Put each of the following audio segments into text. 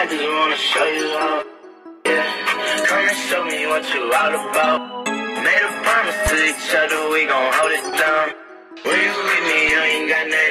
I just wanna show you love. Yeah, come and show me what you all about. Made a promise to each other, we gon' hold it down. When you with me, you ain't got nothing.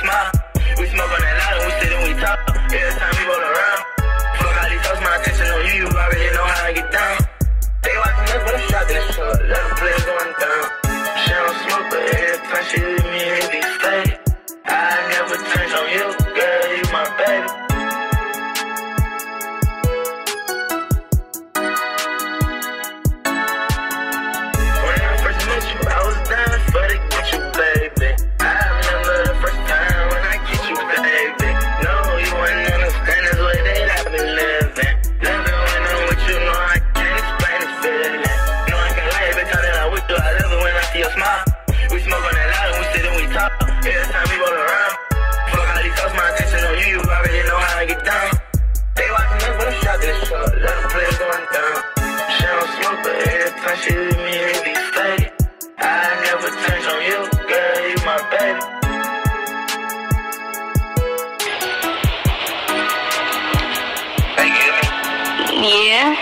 smile. We smoke on that loud and we sit and we talk. Every time Every time we fuck my attention on you, you already know how I get down. They watching us when I'm shot this let going down. She don't smoke, but every time she me, it be faded. I never touch on you, girl, you my baby. Yeah.